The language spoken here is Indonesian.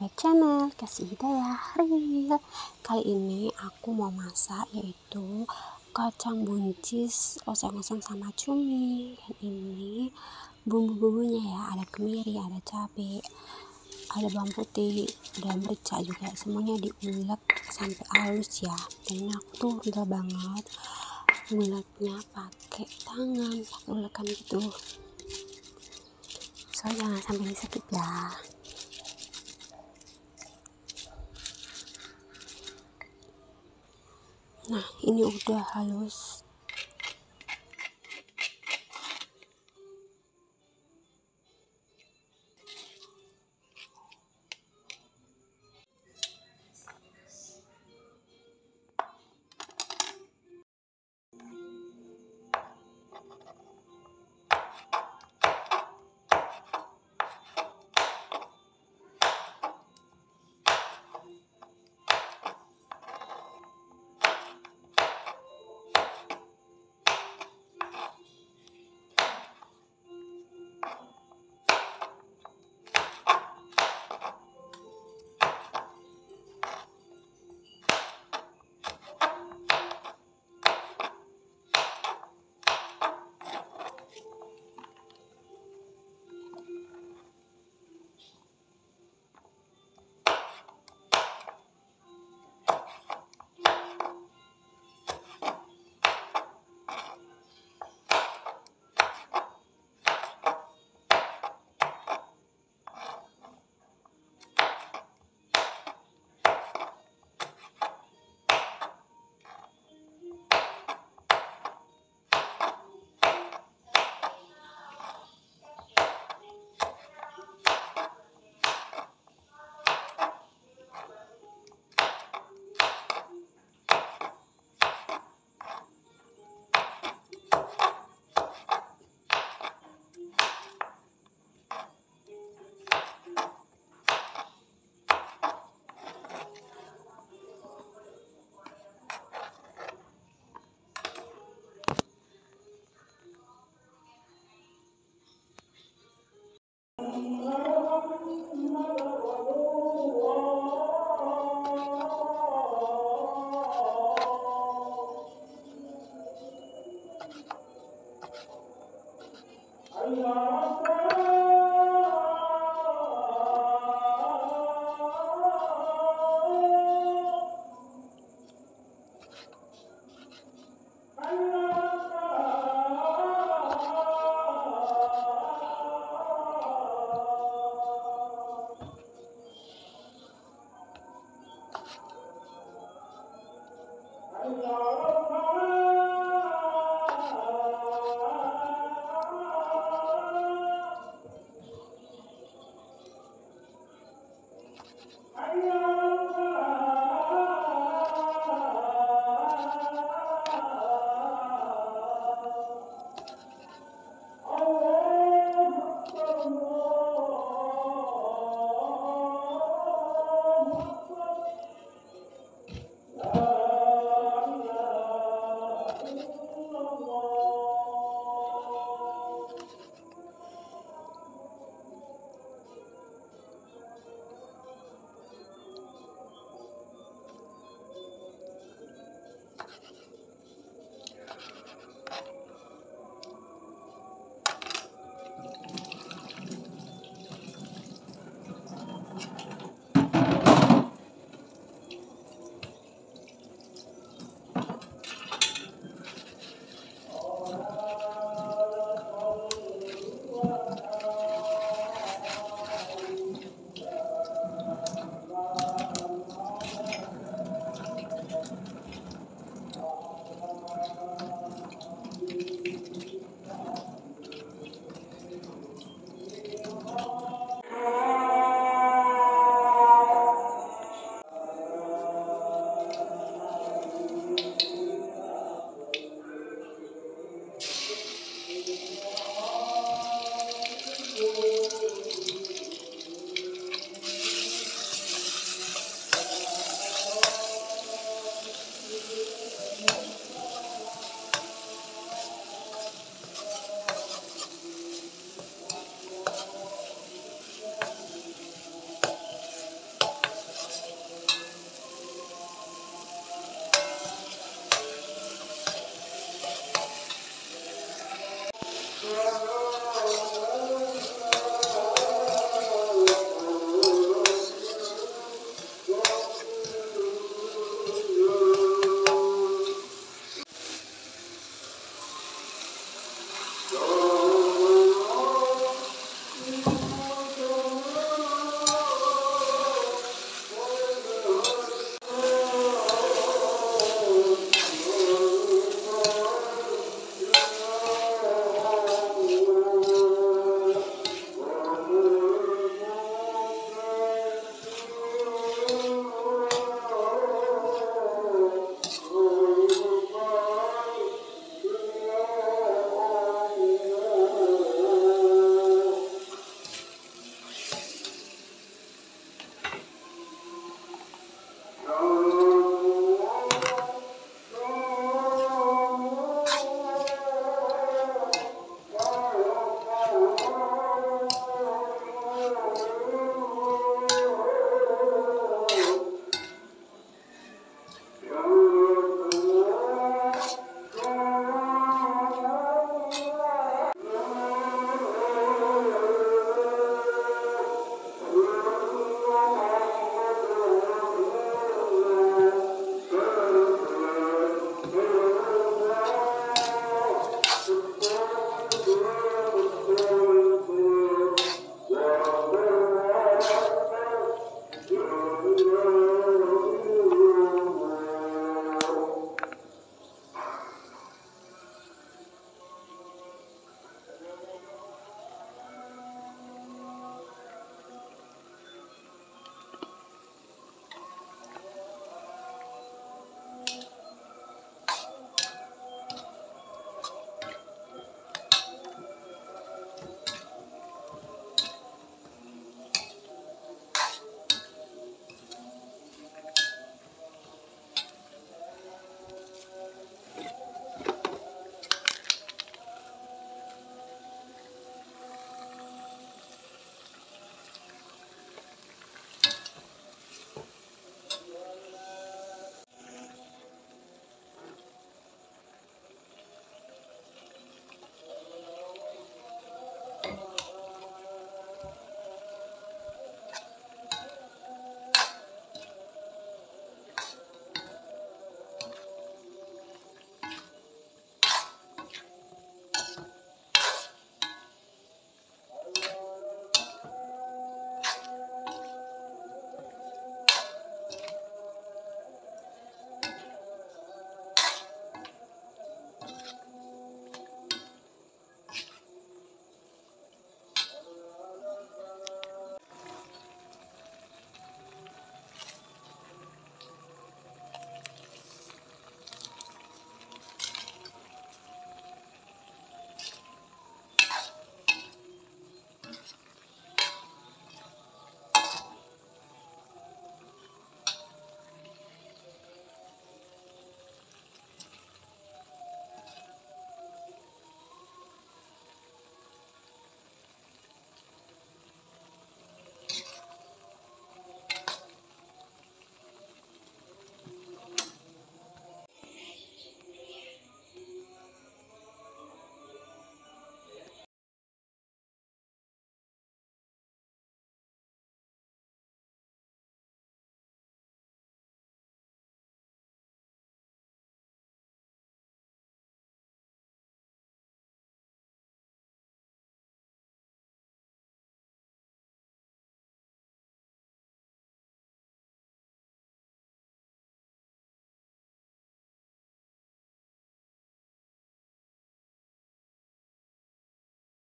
back channel Kasih Hidayah Real. Kali ini aku mau masak yaitu kacang buncis oseng-oseng sama cumi. Dan ini bumbu-bumbunya ya Ada kemiri, ada cabai ada bawang putih dan merica juga. Semuanya diulek sampai halus ya. Dan ini aku tuh real banget nguleknya pakai tangan pakai ulekan gitu. So jangan sampai disakit ya nah ini udah halus